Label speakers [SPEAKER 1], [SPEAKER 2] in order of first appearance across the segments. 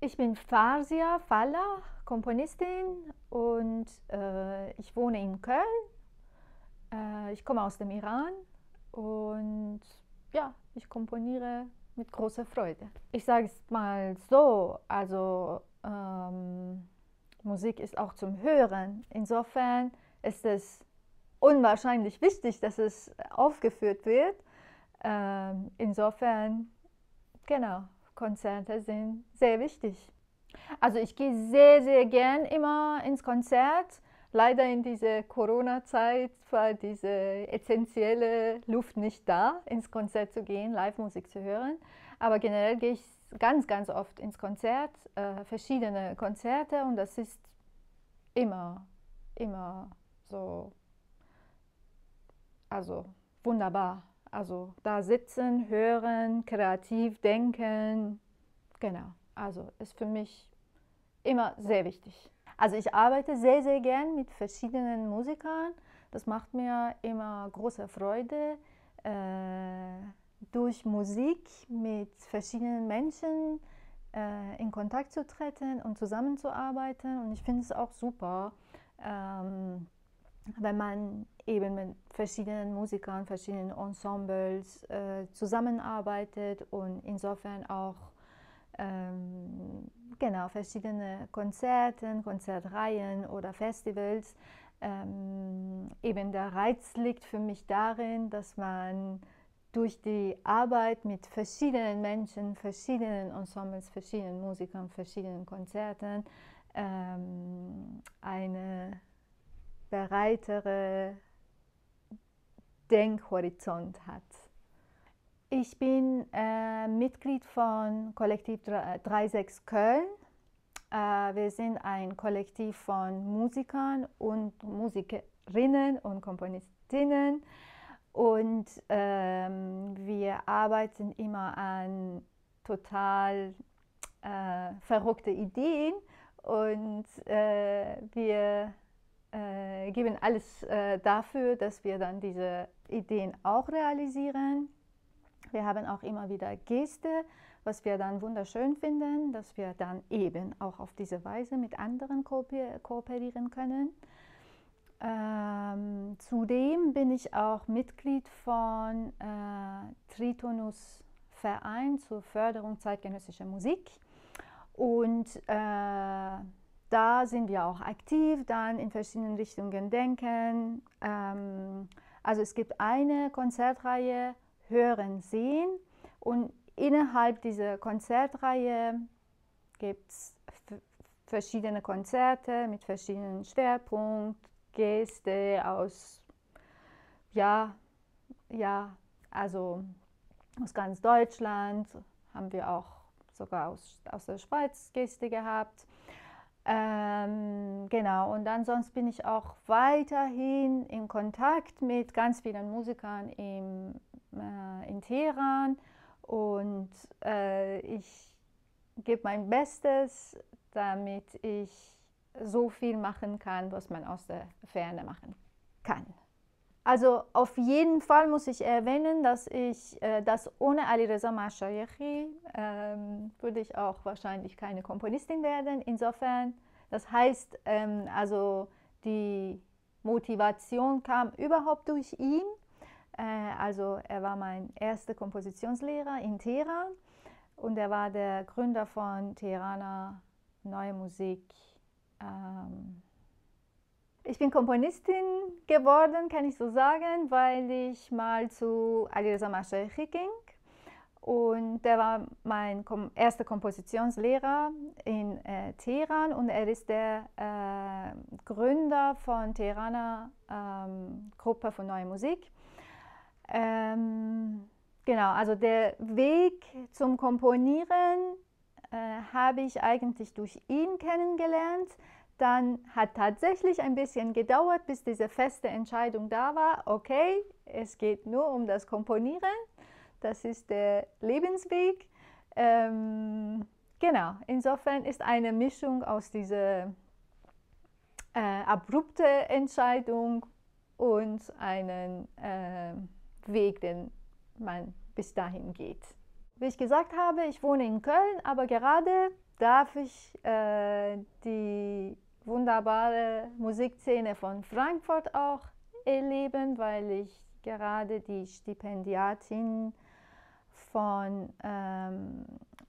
[SPEAKER 1] Ich bin Farsia Falla, Komponistin und äh, ich wohne in Köln. Äh, ich komme aus dem Iran und ja, ich komponiere mit großer Freude. Ich sage es mal so, also ähm, Musik ist auch zum Hören. Insofern ist es unwahrscheinlich wichtig, dass es aufgeführt wird. Ähm, insofern, genau, Konzerte sind sehr wichtig. Also ich gehe sehr, sehr gern immer ins Konzert. Leider in dieser Corona-Zeit war diese essentielle Luft nicht da, ins Konzert zu gehen, Live-Musik zu hören. Aber generell gehe ich ganz, ganz oft ins Konzert, äh, verschiedene Konzerte und das ist immer, immer so, also wunderbar. Also da sitzen, hören, kreativ denken, genau. Also ist für mich immer sehr wichtig. Also ich arbeite sehr, sehr gern mit verschiedenen Musikern. Das macht mir immer große Freude, äh, durch Musik mit verschiedenen Menschen äh, in Kontakt zu treten und zusammenzuarbeiten. Und ich finde es auch super, ähm, wenn man eben mit verschiedenen Musikern, verschiedenen Ensembles äh, zusammenarbeitet und insofern auch ähm, genau, verschiedene Konzerte, Konzertreihen oder Festivals. Ähm, eben der Reiz liegt für mich darin, dass man durch die Arbeit mit verschiedenen Menschen, verschiedenen Ensembles, verschiedenen Musikern, verschiedenen Konzerten ähm, eine breitere Denkhorizont hat. Ich bin äh, Mitglied von Kollektiv 36 Köln. Äh, wir sind ein Kollektiv von Musikern und Musikerinnen und Komponistinnen und ähm, wir arbeiten immer an total äh, verrückte Ideen und äh, wir äh, geben alles äh, dafür, dass wir dann diese Ideen auch realisieren. Wir haben auch immer wieder Geste, was wir dann wunderschön finden, dass wir dann eben auch auf diese Weise mit anderen kooperieren können. Ähm, zudem bin ich auch Mitglied von äh, Tritonus Verein zur Förderung zeitgenössischer Musik. Und äh, da sind wir auch aktiv, dann in verschiedenen Richtungen denken. Ähm, also es gibt eine Konzertreihe Hören, Sehen und innerhalb dieser Konzertreihe gibt es verschiedene Konzerte mit verschiedenen Schwerpunkten, Gäste aus, ja, ja, also aus ganz Deutschland, haben wir auch sogar aus, aus der Schweiz Gäste gehabt. Ähm, genau, und ansonsten bin ich auch weiterhin in Kontakt mit ganz vielen Musikern im, äh, in Teheran und äh, ich gebe mein Bestes, damit ich so viel machen kann, was man aus der Ferne machen kann. Also auf jeden Fall muss ich erwähnen, dass ich, äh, dass ohne Ali Reza Mashayechi ähm, würde ich auch wahrscheinlich keine Komponistin werden. Insofern, das heißt, ähm, also die Motivation kam überhaupt durch ihn. Äh, also er war mein erster Kompositionslehrer in Teheran und er war der Gründer von Teheraner Neue Musik. Ähm, ich bin Komponistin geworden, kann ich so sagen, weil ich mal zu Alireza Mashaikhi ging. Und der war mein erster Kompositionslehrer in äh, Teheran und er ist der äh, Gründer von Teheraner ähm, Gruppe von Neue Musik. Ähm, genau, also der Weg zum Komponieren äh, habe ich eigentlich durch ihn kennengelernt. Dann hat tatsächlich ein bisschen gedauert, bis diese feste Entscheidung da war. Okay, es geht nur um das Komponieren. Das ist der Lebensweg. Ähm, genau, insofern ist eine Mischung aus dieser äh, abrupte Entscheidung und einen äh, Weg, den man bis dahin geht. Wie ich gesagt habe, ich wohne in Köln, aber gerade darf ich äh, die wunderbare Musikszene von Frankfurt auch erleben, weil ich gerade die Stipendiatin von ähm,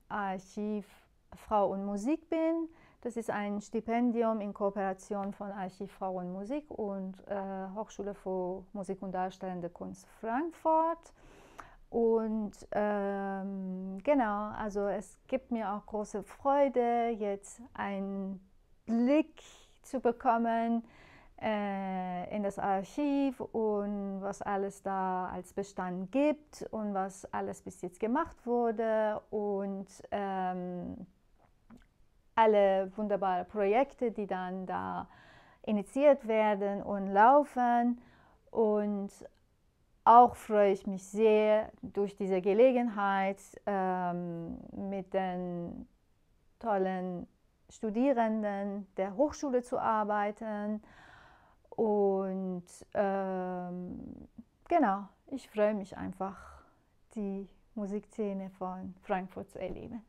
[SPEAKER 1] Archiv Frau und Musik bin. Das ist ein Stipendium in Kooperation von Archiv Frau und Musik und äh, Hochschule für Musik und Darstellende Kunst Frankfurt. Und ähm, genau, also es gibt mir auch große Freude, jetzt einen Blick zu bekommen äh, in das Archiv und was alles da als Bestand gibt und was alles bis jetzt gemacht wurde und ähm, alle wunderbaren Projekte, die dann da initiiert werden und laufen. Und auch freue ich mich sehr durch diese Gelegenheit ähm, mit den tollen Studierenden der Hochschule zu arbeiten. Und ähm, genau, ich freue mich einfach, die Musikszene von Frankfurt zu erleben.